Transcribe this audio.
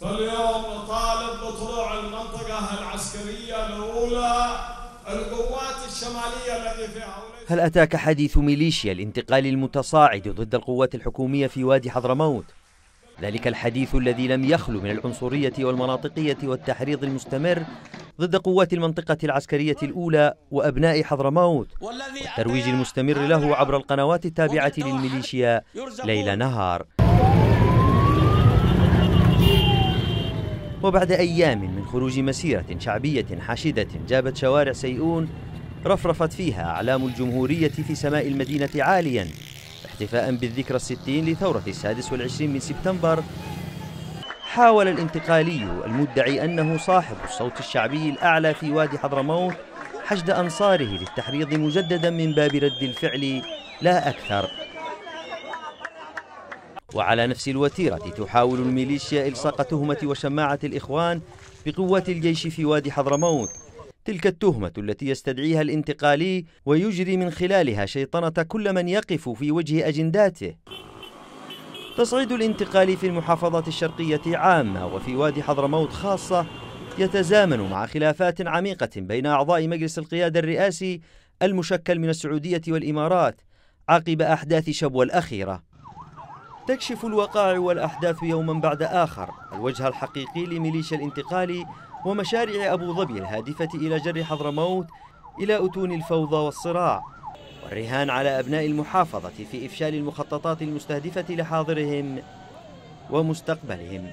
فاليوم نطالب بطلوع المنطقة العسكرية الأولى القوات الشمالية التي فيها هل أتاك حديث ميليشيا الانتقال المتصاعد ضد القوات الحكومية في وادي حضرموت؟ ذلك الحديث الذي لم يخلو من العنصرية والمناطقية والتحريض المستمر ضد قوات المنطقة العسكرية الأولى وأبناء حضرموت والترويج المستمر له عبر القنوات التابعة للميليشيا ليل نهار وبعد أيام من خروج مسيرة شعبية حاشدة جابت شوارع سيئون رفرفت فيها أعلام الجمهورية في سماء المدينة عاليا احتفاء بالذكرى الستين لثورة السادس والعشرين من سبتمبر. حاول الانتقالي المدعي أنه صاحب الصوت الشعبي الأعلى في وادي حضرموت حشد أنصاره للتحريض مجددا من باب رد الفعل لا أكثر. وعلى نفس الوتيرة تحاول الميليشيا إلصاق تهمة وشماعة الإخوان بقوات الجيش في وادي حضرموت. تلك التهمة التي يستدعيها الانتقالي ويجري من خلالها شيطنة كل من يقف في وجه أجنداته. تصعيد الانتقالي في المحافظات الشرقية عامة وفي وادي حضرموت خاصة يتزامن مع خلافات عميقة بين أعضاء مجلس القيادة الرئاسي المشكل من السعودية والإمارات عقب أحداث شبوة الأخيرة. تكشف الوقائع والأحداث يوما بعد آخر. الوجه الحقيقي لميليشيا الانتقالي ومشاريع أبو ظبي الهادفة إلى جر حضرموت إلى أتون الفوضى والصراع. والرهان على أبناء المحافظة في إفشال المخططات المستهدفة لحاضرهم ومستقبلهم.